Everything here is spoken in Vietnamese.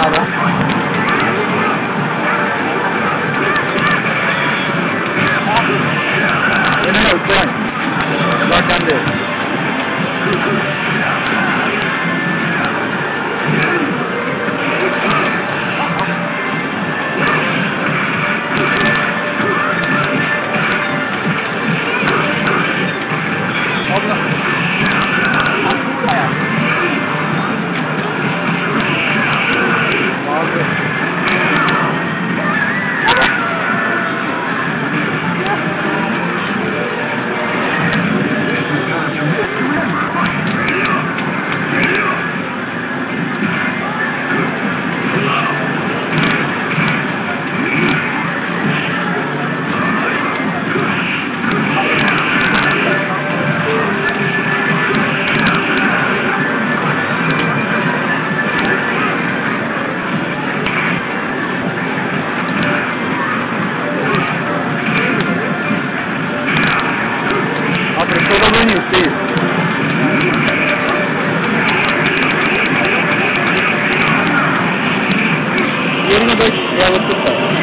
ai đó Đến đầu chơi Lo chăn được en yükseğiz. Yerine beş yavrusu var.